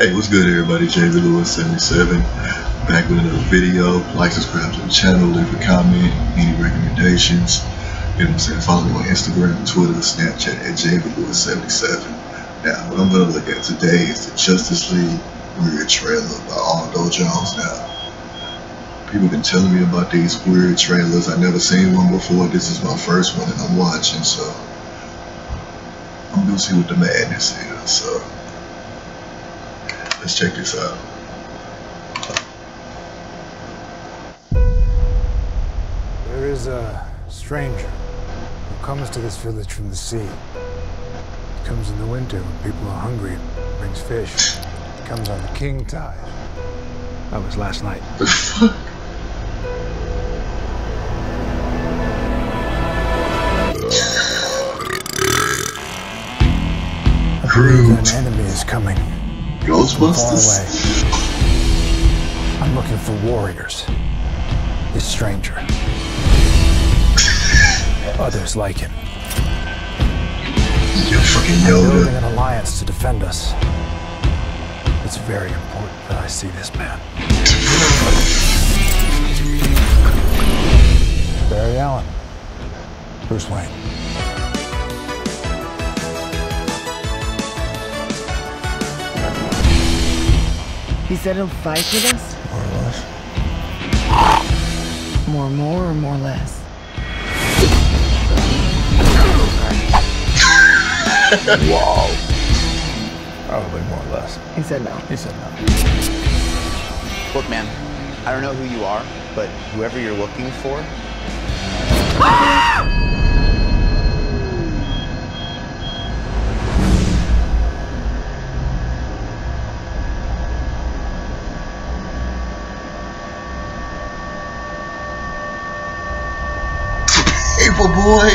good everybody, JV Lewis 77 back with another video. Like, subscribe to the channel, leave a comment, any recommendations. You know what I'm saying? Follow me on Instagram, Twitter, Snapchat at JV Lewis 77 Now, what I'm gonna look at today is the Justice League Weird trailer by Aldo Jones. Now, people been telling me about these weird trailers. I never seen one before. This is my first one and I'm watching, so I'm gonna see what the madness is. So let's check this out. There is a stranger who comes to this village from the sea. He comes in the winter when people are hungry and brings fish. He comes on the king tide. That was last night. The fuck? I believe an enemy is coming Ghostbusters? I'm looking for warriors. This stranger. Others like him. You fucking Building Yoda. an alliance to defend us. It's very important that I see this man. Barry Allen. Bruce Wayne. He said he'll fight with us? More or less. More more or more less? Probably more or less. He said no. He said no. Look, man, I don't know who you are, but whoever you're looking for, Paper boy.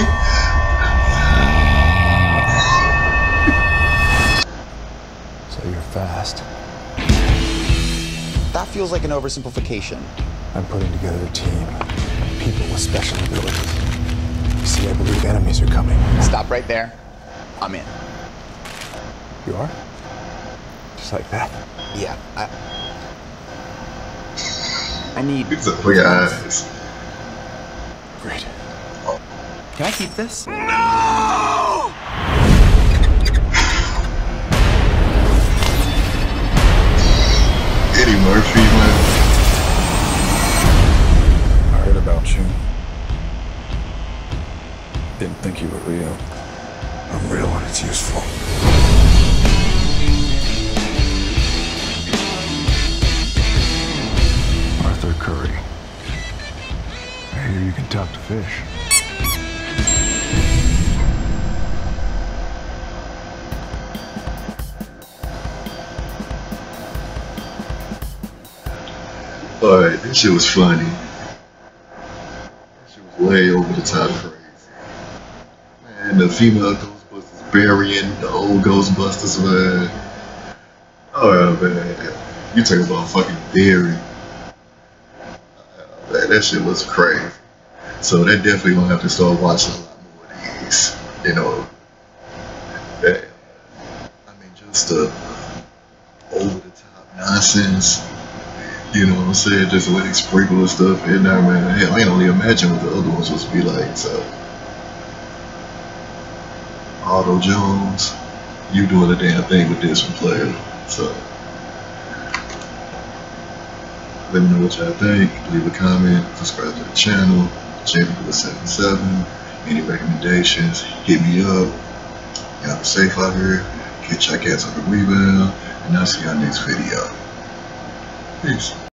So you're fast. that feels like an oversimplification. I'm putting together a team of people with special abilities. You see, I believe enemies are coming. Stop right there. I'm in. You are? Just like that. Yeah, I. I need. It's a for your eyes. Great. Can I keep this? No! Eddie Murphy, man. I heard about you. Didn't think you were real. I'm real when it's useful. Arthur Curry. I hear you can talk to fish. Alright, this shit was funny. This shit was way over the top crazy. Man, the female Ghostbusters burying the old Ghostbusters, man. Alright, man. You talking about fucking burying. Uh, man, that shit was crazy. So they definitely gonna have to start watching a lot more of these. You know. That, I mean, just the over the top nonsense. You know what I'm saying? Just sprinkle the stuff in there, man. Hell, I can only imagine what the other ones to be like. So, Aldo Jones, you doing a damn thing with this one, player. So, let me know what y'all think. Leave a comment. Subscribe to the channel. JB77. Any recommendations? Hit me up. Y'all be safe out here. Catch y'all cats on the rebound. And I'll see y'all next video. Peace.